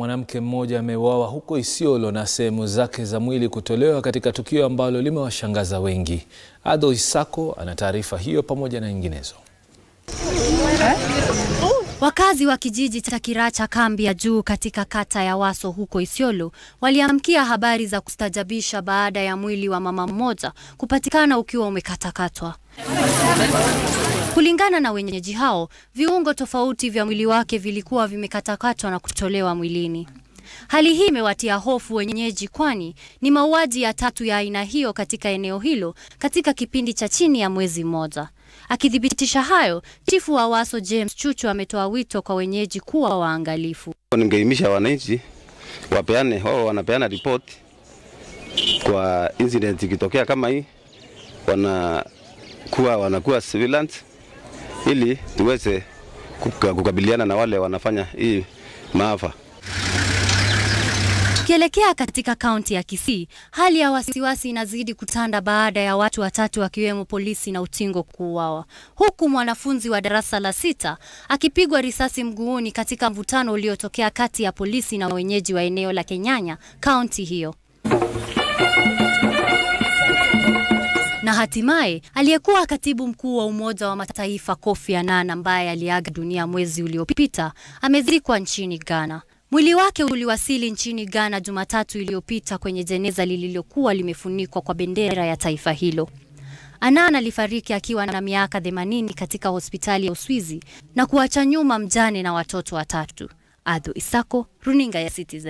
Mwanamke mmoja ameuawa huko Isiolo na sehemu zake za mwili kutolewa katika tukio ambalo limewashangaza wengi. Ado Isako ana taarifa hiyo pamoja na nyinginezo. Wakazi wa kijiji cha Kiracha kambi ya juu katika kata ya Waso huko Isiolo waliamkia habari za kustajabisha baada ya mwili wa mama mmoja kupatikana ukiwa umekatakatwa. Kulingana na wenyeji hao, viungo tofauti vya mwili wake vilikuwa vimekatakatwa na kutolewa mwilini. Hali hii imewatia hofu wenyeji kwani ni mauaji ya tatu ya aina hiyo katika eneo hilo katika kipindi cha chini ya mwezi mmoja. Akithibitisha hayo, chifu wa Waso James Chuchu ametoa wito kwa wenyeji kuwa waangalifu. Ningeimisha wananchi wapeane, wao wanapeana ripoti kwa incident ikitokea kama hii, wanakuwa wanakuwa civilians ili tuweze kukabiliana na wale wanafanya hii maafa. Tukielekea katika kaunti ya Kisii, hali ya wasiwasi inazidi kutanda baada ya watu watatu wakiwemo polisi na utingo kuuawa, huku mwanafunzi wa darasa la sita akipigwa risasi mguuni katika mvutano uliotokea kati ya polisi na wenyeji wa eneo la Kenyanya, kaunti hiyo. Na hatimaye aliyekuwa katibu mkuu wa Umoja wa Mataifa Kofi Annan ambaye aliaga dunia mwezi uliopita amezikwa nchini Ghana. Mwili wake uliwasili nchini Ghana Jumatatu iliyopita kwenye jeneza lililokuwa limefunikwa kwa bendera ya taifa hilo. Annan alifariki akiwa na miaka 80 katika hospitali ya Uswizi na kuacha nyuma mjane na watoto watatu. Adhu Isako, Runinga ya Citizen.